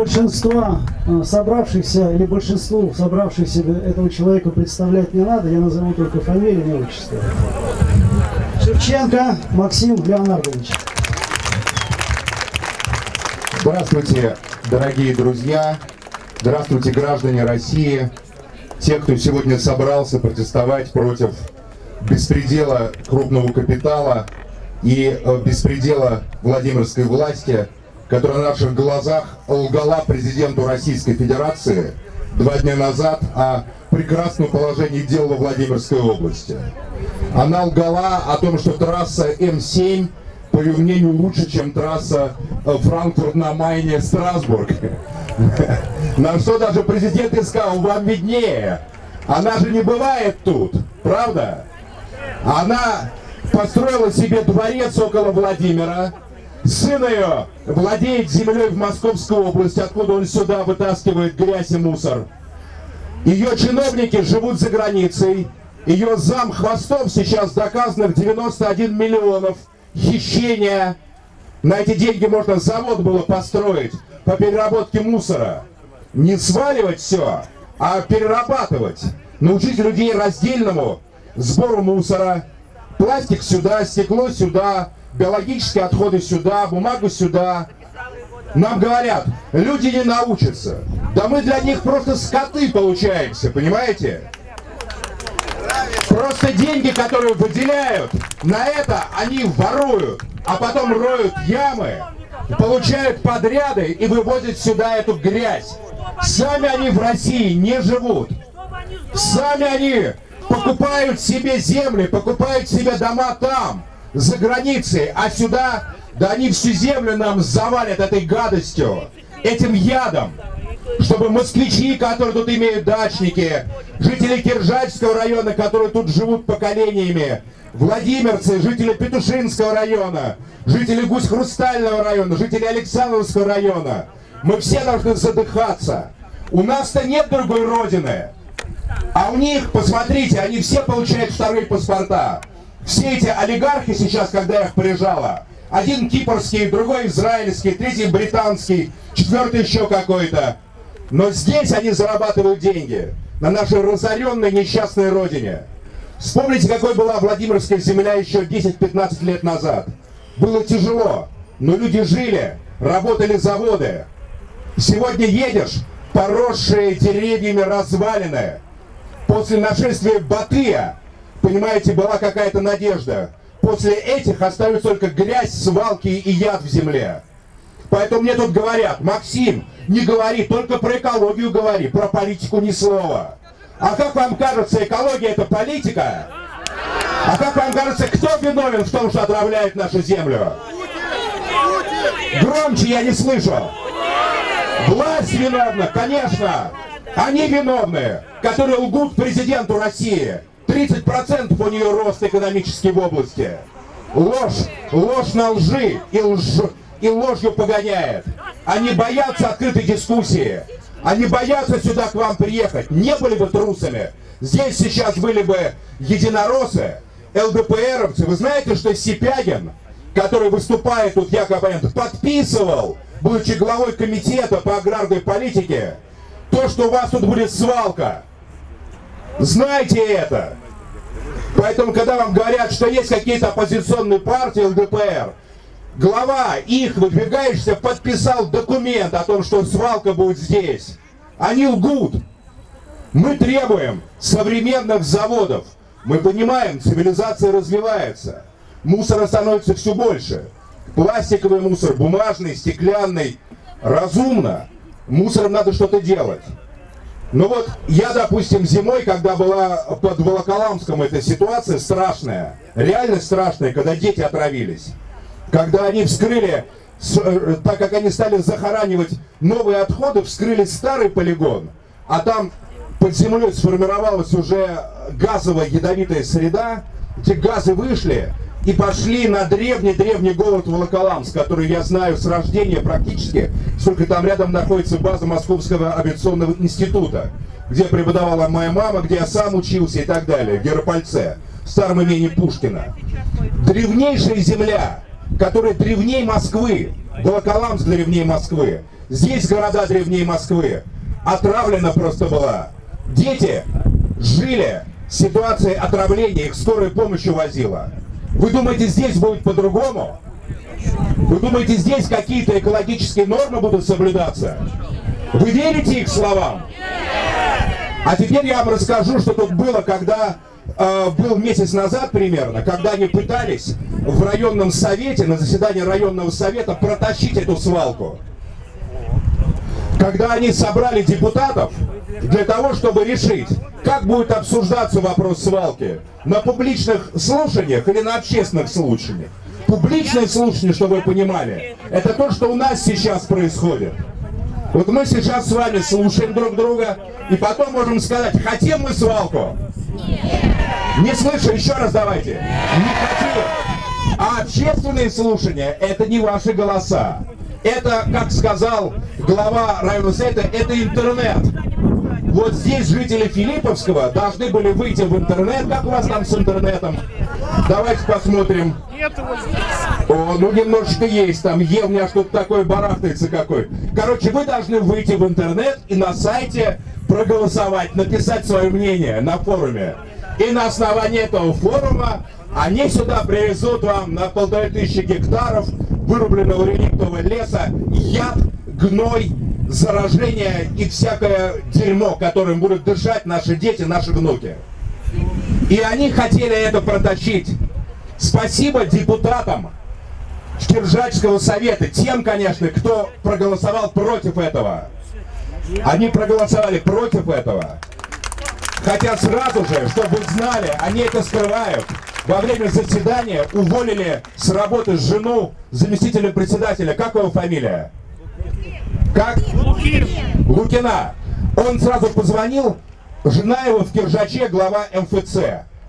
большинства э, собравшихся или большинству собравшихся этого человека представлять не надо, я назову только фамилию, не отчество. Шевченко Максим Леонардович. Здравствуйте, дорогие друзья, здравствуйте, граждане России, те, кто сегодня собрался протестовать против беспредела крупного капитала и э, беспредела Владимирской власти, которая на наших глазах лгала президенту Российской Федерации два дня назад о прекрасном положении дел во Владимирской области. Она лгала о том, что трасса М7 по ее мнению, лучше, чем трасса э, Франкфурт на что даже президент и сказал, вам виднее. Она же не бывает тут, правда? Она построила себе дворец около Владимира. Сын ее владеет землей в Московской области, откуда он сюда вытаскивает грязь и мусор. Ее чиновники живут за границей. Ее зам Хвостов сейчас доказано в 91 миллионов хищения. На эти деньги можно завод было построить по переработке мусора. Не сваливать все, а перерабатывать. Научить людей раздельному сбору мусора. Пластик сюда, стекло сюда, биологические отходы сюда, бумагу сюда. Нам говорят, люди не научатся. Да мы для них просто скоты получаемся, понимаете? Просто деньги, которые выделяют, на это они воруют, а потом роют ямы, получают подряды и вывозят сюда эту грязь. Сами они в России не живут. Сами они покупают себе земли, покупают себе дома там, за границей, а сюда, да они всю землю нам завалят этой гадостью, этим ядом чтобы москвичи, которые тут имеют дачники, жители Киржачского района, которые тут живут поколениями, владимирцы, жители Петушинского района, жители Гусь-Хрустального района, жители Александровского района, мы все должны задыхаться. У нас-то нет другой родины. А у них, посмотрите, они все получают вторые паспорта. Все эти олигархи сейчас, когда их приезжала, один кипрский, другой израильский, третий британский, четвертый еще какой-то. Но здесь они зарабатывают деньги, на нашей разоренной несчастной родине. Вспомните, какой была Владимирская земля еще 10-15 лет назад. Было тяжело, но люди жили, работали заводы. Сегодня едешь, поросшие деревьями развалины. После нашествия Батыя, понимаете, была какая-то надежда. После этих остаются только грязь, свалки и яд в земле. Поэтому мне тут говорят, Максим, не говори, только про экологию говори, про политику ни слова. А как вам кажется, экология это политика? А как вам кажется, кто виновен в том, что отравляет нашу землю? Громче я не слышу. Власть виновна, конечно. Они виновны, которые лгут президенту России. 30% у нее рост экономический в области. Ложь, ложь на лжи и лжь и ложью погоняет. Они боятся открытой дискуссии. Они боятся сюда к вам приехать. Не были бы трусами. Здесь сейчас были бы единороссы, ЛДПРовцы. Вы знаете, что Сипягин, который выступает тут якобы, подписывал, будучи главой комитета по аграрной политике, то, что у вас тут будет свалка. Знайте это. Поэтому, когда вам говорят, что есть какие-то оппозиционные партии ЛДПР, глава их, выдвигаешься, подписал документ о том, что свалка будет здесь. Они лгут. Мы требуем современных заводов. Мы понимаем, цивилизация развивается. Мусора становится все больше. Пластиковый мусор, бумажный, стеклянный. Разумно. Мусором надо что-то делать. Но вот я, допустим, зимой, когда была под Волоколамском эта ситуация страшная, реально страшная, когда дети отравились когда они вскрыли, э, так как они стали захоранивать новые отходы, вскрыли старый полигон, а там под землей сформировалась уже газовая ядовитая среда, эти газы вышли и пошли на древний-древний город Волоколамск, который я знаю с рождения практически, сколько там рядом находится база Московского авиационного института, где преподавала моя мама, где я сам учился и так далее, в Геропольце, в старом имении Пушкина. Древнейшая земля, которая древней Москвы. Волоколамск древнее Москвы. Здесь города древнее Москвы. Отравлена просто была. Дети жили ситуацией отравления, их скорая помощь увозила. Вы думаете, здесь будет по-другому? Вы думаете, здесь какие-то экологические нормы будут соблюдаться? Вы верите их словам? А теперь я вам расскажу, что тут было, когда э, был месяц назад примерно, когда они пытались в районном совете, на заседании районного совета протащить эту свалку. Когда они собрали депутатов для того, чтобы решить, как будет обсуждаться вопрос свалки, на публичных слушаниях или на общественных слушаниях. Публичные слушания, чтобы вы понимали, это то, что у нас сейчас происходит. Вот мы сейчас с вами слушаем друг друга, и потом можем сказать, хотим мы свалку? Не слышу, еще раз давайте. Не хотим. А общественные слушания – это не ваши голоса. Это, как сказал глава районного совета, это интернет. Вот здесь жители Филипповского должны были выйти в интернет. Как у вас там с интернетом? Давайте посмотрим. О, ну немножечко есть там. Е, у меня что-то такое барахтается какой. Короче, вы должны выйти в интернет и на сайте проголосовать, написать свое мнение на форуме. И на основании этого форума они сюда привезут вам на полторы тысячи гектаров вырубленного реликтового леса яд, гной, заражение и всякое дерьмо, которым будут дышать наши дети, наши внуки. И они хотели это протащить. Спасибо депутатам Киржачского совета, тем, конечно, кто проголосовал против этого. Они проголосовали против этого. Хотя сразу же, чтобы вы знали, они это скрывают. Во время заседания уволили с работы жену заместителя председателя. Как его фамилия? Как? Лукин. Лукина. Он сразу позвонил, жена его в Киржаче, глава МФЦ.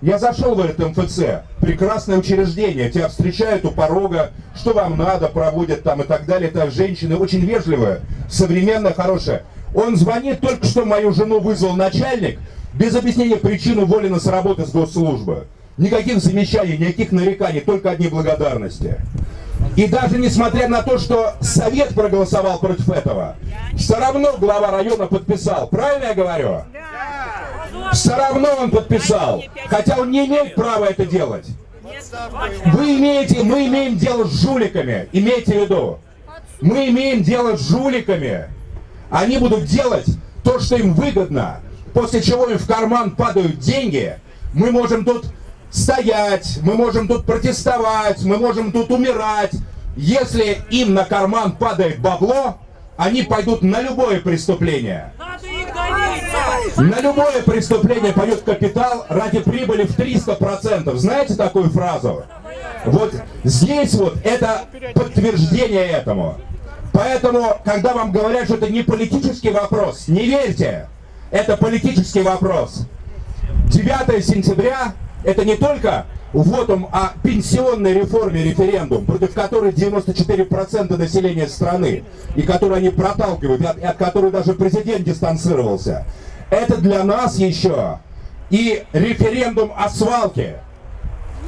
Я зашел в этот МФЦ, прекрасное учреждение, тебя встречают у порога, что вам надо, проводят там и так далее. Это женщины очень вежливые, современная, хорошая. Он звонит, только что мою жену вызвал начальник, без объяснения причин уволена с работы с госслужбы. Никаких замечаний, никаких нареканий, только одни благодарности. И даже несмотря на то, что Совет проголосовал против этого, все равно глава района подписал. Правильно я говорю? Все равно он подписал, хотя он не имеет права это делать. Вы имеете, мы имеем дело с жуликами, имейте в виду. Мы имеем дело с жуликами. Они будут делать то, что им выгодно, после чего им в карман падают деньги. Мы можем тут стоять, мы можем тут протестовать, мы можем тут умирать. Если им на карман падает бабло, они пойдут на любое преступление. На любое преступление пойдет капитал ради прибыли в 300%. Знаете такую фразу? Вот здесь вот это подтверждение этому. Поэтому, когда вам говорят, что это не политический вопрос, не верьте. Это политический вопрос. 9 сентября это не только вводом о пенсионной реформе референдум, против которой 94% населения страны, и которую они проталкивают, и от, и от которой даже президент дистанцировался. Это для нас еще и референдум о свалке.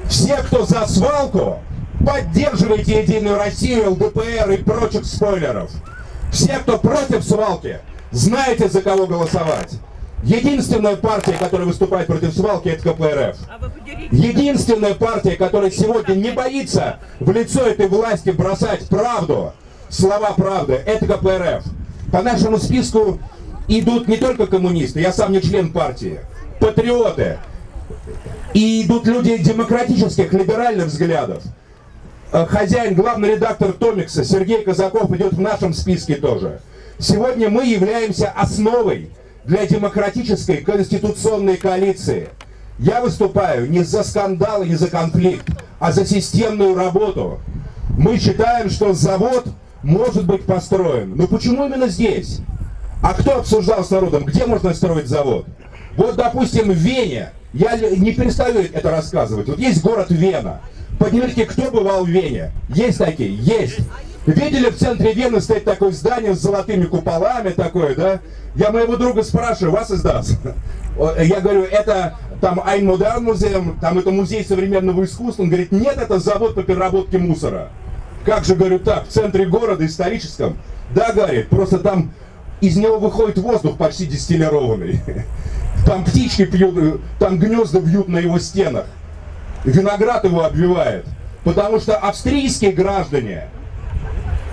Все, кто за свалку, поддерживайте Единую Россию, ЛДПР и прочих спойлеров. Все, кто против свалки, знаете, за кого голосовать. Единственная партия, которая выступает против свалки, это КПРФ. А Единственная партия, которая сегодня не боится в лицо этой власти бросать правду, слова правды, это КПРФ. По нашему списку идут не только коммунисты, я сам не член партии, патриоты. И идут люди демократических, либеральных взглядов. Э, хозяин, главный редактор Томикса Сергей Казаков идет в нашем списке тоже. Сегодня мы являемся основой для демократической конституционной коалиции. Я выступаю не за скандал, не за конфликт, а за системную работу. Мы считаем, что завод может быть построен. Но почему именно здесь? А кто обсуждал с народом, где можно строить завод? Вот, допустим, в Вене, я не перестаю это рассказывать, вот есть город Вена. Поднимите, кто бывал в Вене? Есть такие? Есть. Видели в центре Вены стоит такое здание с золотыми куполами такое, да? Я моего друга спрашиваю, вас издаст? Я говорю, это там Айнмодан музей, там это музей современного искусства. Он говорит, нет, это завод по переработке мусора. Как же, говорю, так, в центре города историческом? Да, говорит, просто там из него выходит воздух почти дистиллированный. Там птички пьют, там гнезда вьют на его стенах. Виноград его обвивает. Потому что австрийские граждане,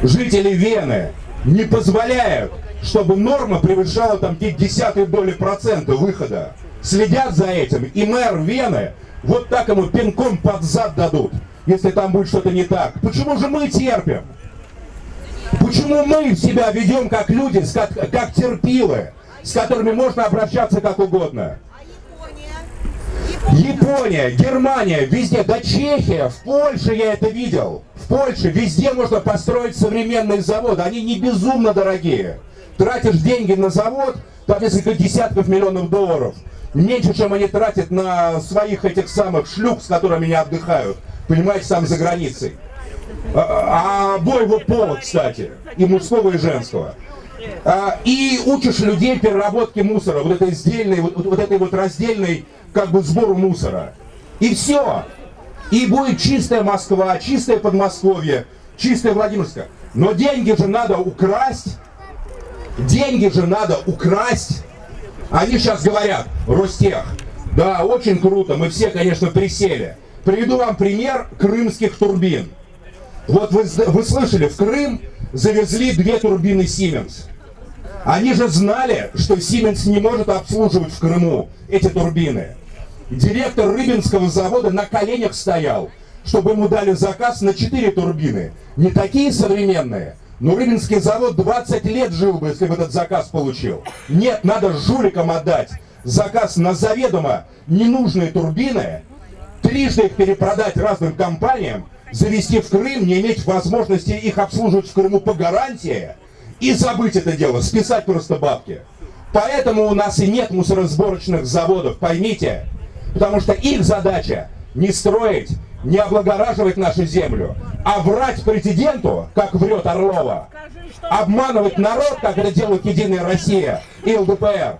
жители Вены, не позволяют, чтобы норма превышала там какие десятые доли процента выхода. Следят за этим. И мэр Вены вот так ему пинком под зад дадут, если там будет что-то не так. Почему же мы терпим? Почему мы себя ведем как люди, как терпилы, с которыми можно обращаться как угодно? Япония, Германия, везде, да Чехия, в Польше я это видел. В Польше везде можно построить современные заводы. Они не безумно дорогие. Тратишь деньги на завод, там несколько десятков миллионов долларов. Меньше, чем они тратят на своих этих самых шлюп, с которыми они отдыхают. Понимаете, там за границей. А, а обоего пола, кстати, и мужского, и женского. А, и учишь людей переработке мусора, вот этой сдельной, вот, вот этой вот раздельной как бы сбору мусора. И все. И будет чистая Москва, чистое Подмосковье, чистая Владимирская. Но деньги же надо украсть. Деньги же надо украсть. Они сейчас говорят, Ростех, да, очень круто, мы все, конечно, присели. Приведу вам пример крымских турбин. Вот вы, вы слышали, в Крым завезли две турбины Siemens. Они же знали, что Siemens не может обслуживать в Крыму эти турбины. Директор Рыбинского завода на коленях стоял, чтобы ему дали заказ на 4 турбины. Не такие современные, но Рыбинский завод 20 лет жил бы, если бы этот заказ получил. Нет, надо жуликам отдать заказ на заведомо ненужные турбины, трижды их перепродать разным компаниям, завести в Крым, не иметь возможности их обслуживать в Крыму по гарантии и забыть это дело, списать просто бабки. Поэтому у нас и нет мусоросборочных заводов, поймите. Потому что их задача не строить, не облагораживать нашу землю, а врать президенту, как врет Орлова, обманывать народ, как это делает Единая Россия и ЛДПР,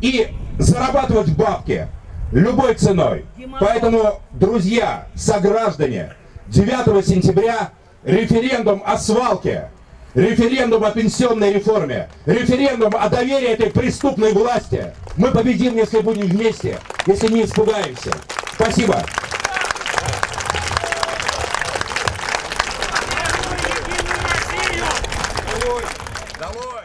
и зарабатывать бабки любой ценой. Поэтому, друзья, сограждане, 9 сентября референдум о свалке, референдум о пенсионной реформе, референдум о доверии этой преступной власти. Мы победим, если будем вместе, если не испугаемся. Спасибо. Долой!